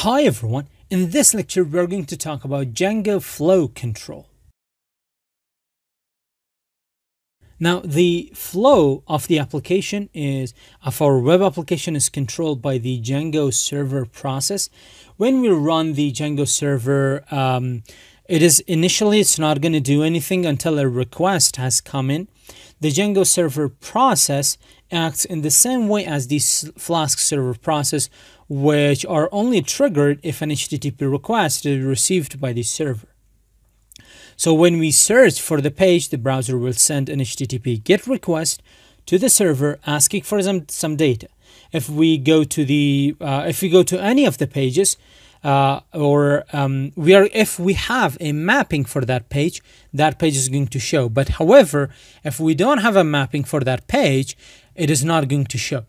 Hi everyone, in this lecture we're going to talk about Django flow control. Now the flow of the application is of our web application is controlled by the Django server process. When we run the Django server, um, it is initially it's not going to do anything until a request has come in. The Django server process acts in the same way as the Flask server process, which are only triggered if an HTTP request is received by the server. So when we search for the page, the browser will send an HTTP GET request to the server asking for some, some data. If we go to the uh, if we go to any of the pages, uh, or um, we are if we have a mapping for that page that page is going to show but however if we don't have a mapping for that page it is not going to show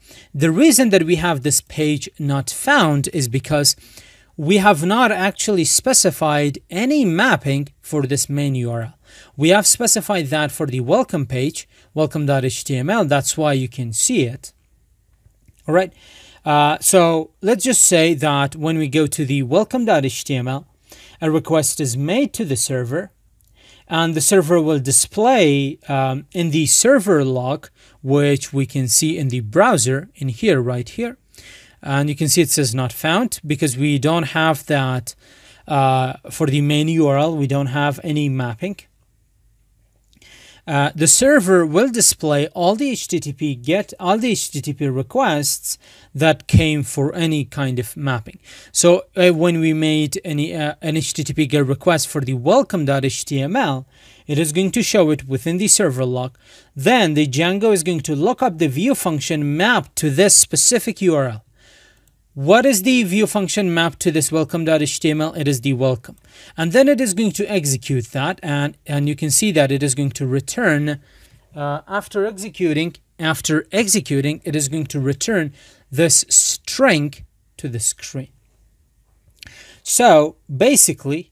the reason that we have this page not found is because we have not actually specified any mapping for this main URL. We have specified that for the welcome page, welcome.html. That's why you can see it. All right. Uh, so let's just say that when we go to the welcome.html, a request is made to the server, and the server will display um, in the server log, which we can see in the browser in here, right here. And you can see it says not found because we don't have that uh, for the main URL. We don't have any mapping. Uh, the server will display all the HTTP get all the HTTP requests that came for any kind of mapping. So uh, when we made any uh, an HTTP GET request for the welcome.html, it is going to show it within the server log. Then the Django is going to look up the view function mapped to this specific URL. What is the view function mapped to this welcome.html? It is the welcome. And then it is going to execute that. And, and you can see that it is going to return uh, after executing, after executing, it is going to return this string to the screen. So basically,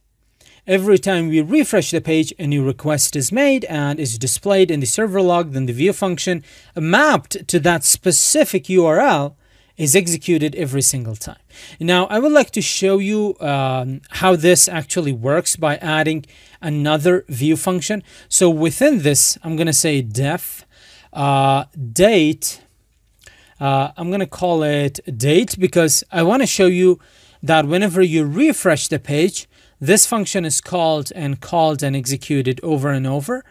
every time we refresh the page, a new request is made and is displayed in the server log, then the view function mapped to that specific URL is executed every single time. Now, I would like to show you um, how this actually works by adding another view function. So within this, I'm going to say def uh, date. Uh, I'm going to call it date because I want to show you that whenever you refresh the page, this function is called and called and executed over and over.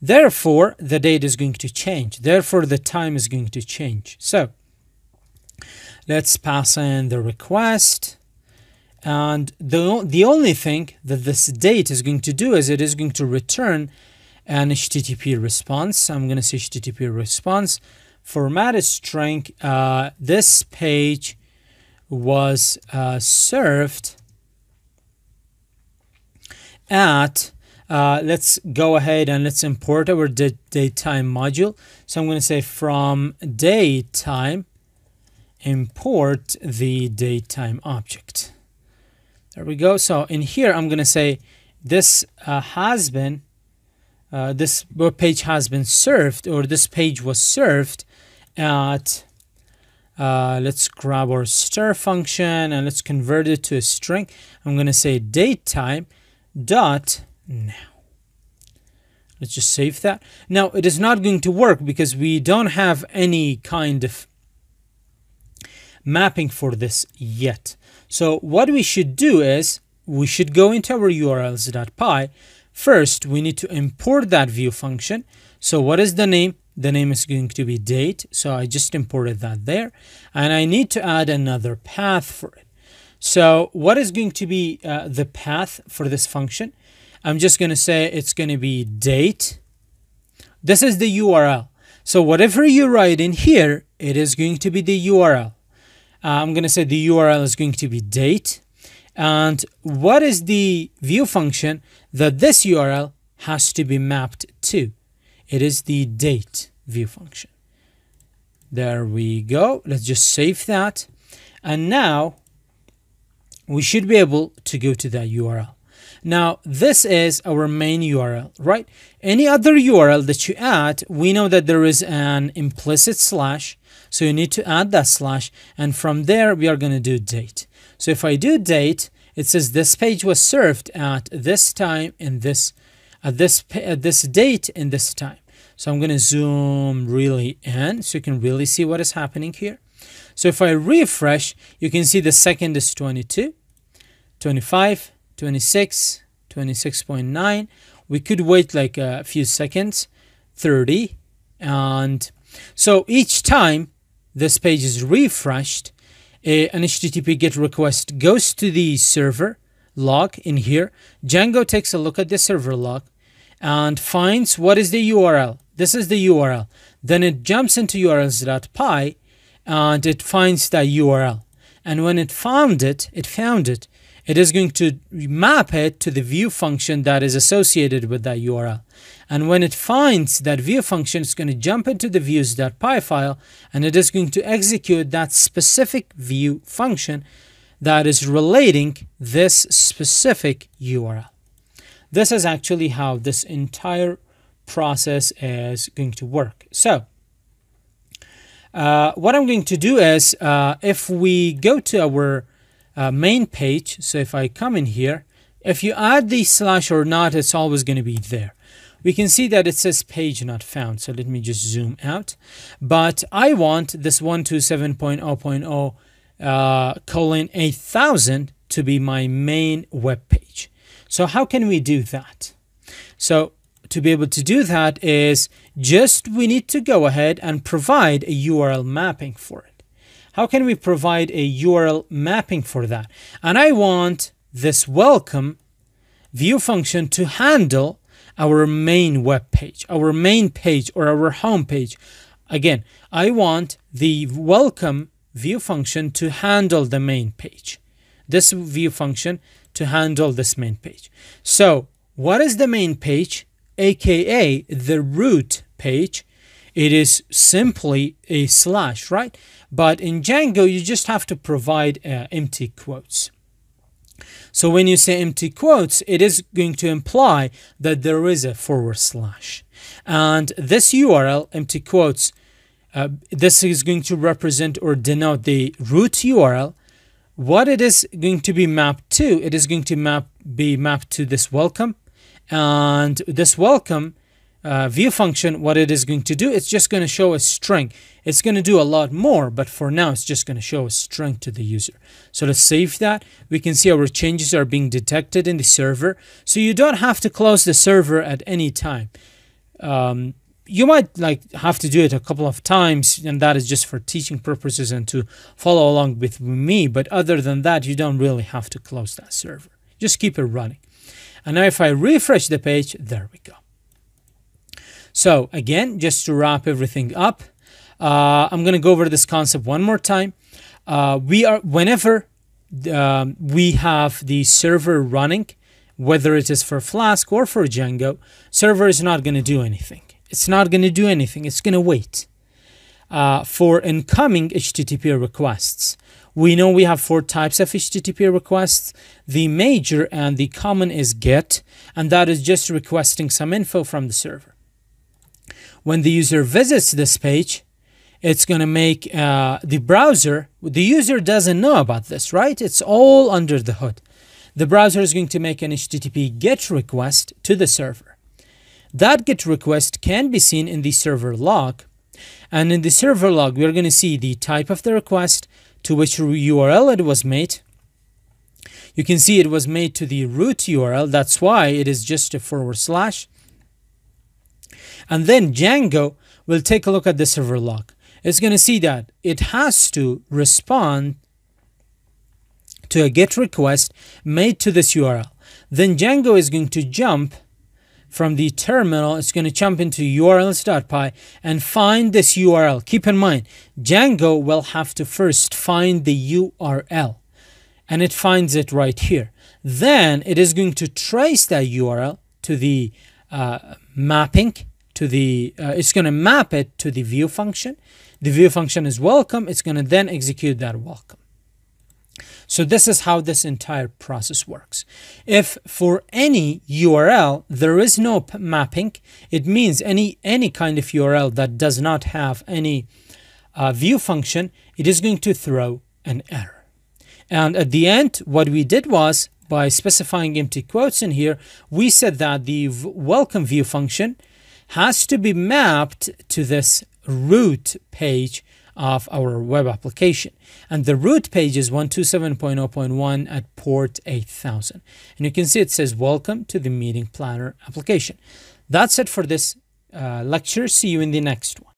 Therefore, the date is going to change. Therefore, the time is going to change. So let's pass in the request and the, the only thing that this date is going to do is it is going to return an HTTP response. I'm going to say HTTP response format is string. Uh, this page was uh, served at uh, let's go ahead and let's import our datetime module. So I'm going to say from datetime import the datetime object. There we go. So in here, I'm going to say this uh, has been, uh, this web page has been served, or this page was served at, uh, let's grab our stir function and let's convert it to a string. I'm going to say datetime dot now. Let's just save that. Now, it is not going to work because we don't have any kind of mapping for this yet. So what we should do is we should go into our urls.py. First, we need to import that view function. So what is the name? The name is going to be date. So I just imported that there. And I need to add another path for it. So what is going to be uh, the path for this function? I'm just going to say it's going to be date. This is the URL. So whatever you write in here, it is going to be the URL. Uh, I'm going to say the URL is going to be date. And what is the view function that this URL has to be mapped to? It is the date view function. There we go. Let's just save that. And now we should be able to go to that URL. Now, this is our main URL, right? Any other URL that you add, we know that there is an implicit slash so you need to add that slash and from there we are going to do date. So if I do date, it says this page was served at this time in this at this at this date in this time. So I'm going to zoom really in so you can really see what is happening here. So if I refresh, you can see the second is 22, 25, 26, 26.9. We could wait like a few seconds, 30. And so each time this page is refreshed, uh, an HTTP GET request goes to the server log in here. Django takes a look at the server log and finds what is the URL. This is the URL. Then it jumps into urls.py and it finds that URL. And when it found it, it found it, it is going to map it to the view function that is associated with that URL. And when it finds that view function, it's going to jump into the views.py file and it is going to execute that specific view function that is relating this specific URL. This is actually how this entire process is going to work. So, uh, what I'm going to do is uh, if we go to our uh, main page, so if I come in here, if you add the slash or not, it's always going to be there. We can see that it says page not found. So let me just zoom out. But I want this 127.0.0 uh, colon 8000 to be my main web page. So how can we do that? So to be able to do that is just we need to go ahead and provide a URL mapping for it. How can we provide a URL mapping for that? And I want this welcome view function to handle our main web page, our main page or our home page. Again, I want the welcome view function to handle the main page. This view function to handle this main page. So what is the main page? aka the root page, it is simply a slash, right? But in Django, you just have to provide uh, empty quotes. So when you say empty quotes, it is going to imply that there is a forward slash. And this URL, empty quotes, uh, this is going to represent or denote the root URL. What it is going to be mapped to, it is going to map be mapped to this welcome and this welcome uh, view function, what it is going to do, it's just going to show a string. It's going to do a lot more, but for now, it's just going to show a string to the user. So let's save that. We can see our changes are being detected in the server. So you don't have to close the server at any time. Um, you might like have to do it a couple of times, and that is just for teaching purposes and to follow along with me. But other than that, you don't really have to close that server. Just keep it running. And now if I refresh the page, there we go. So again, just to wrap everything up, uh, I'm going to go over this concept one more time. Uh, we are whenever um, we have the server running, whether it is for Flask or for Django, server is not going to do anything. It's not going to do anything. It's going to wait uh, for incoming HTTP requests. We know we have four types of HTTP requests. The major and the common is GET, and that is just requesting some info from the server. When the user visits this page, it's going to make uh, the browser, the user doesn't know about this, right? It's all under the hood. The browser is going to make an HTTP GET request to the server. That GET request can be seen in the server log. And in the server log, we're going to see the type of the request, to which URL it was made. You can see it was made to the root URL. That's why it is just a forward slash. And then Django will take a look at the server log. It's going to see that it has to respond to a GET request made to this URL. Then Django is going to jump from the terminal, it's going to jump into urls.py and find this URL. Keep in mind, Django will have to first find the URL and it finds it right here. Then it is going to trace that URL to the uh, mapping, to the, uh, it's going to map it to the view function. The view function is welcome. It's going to then execute that welcome. So this is how this entire process works. If for any URL there is no mapping, it means any any kind of URL that does not have any uh, view function, it is going to throw an error. And at the end, what we did was by specifying empty quotes in here, we said that the welcome view function has to be mapped to this root page of our web application. And the root page is 127.0.1 at port 8000. And you can see it says welcome to the meeting planner application. That's it for this uh, lecture. See you in the next one.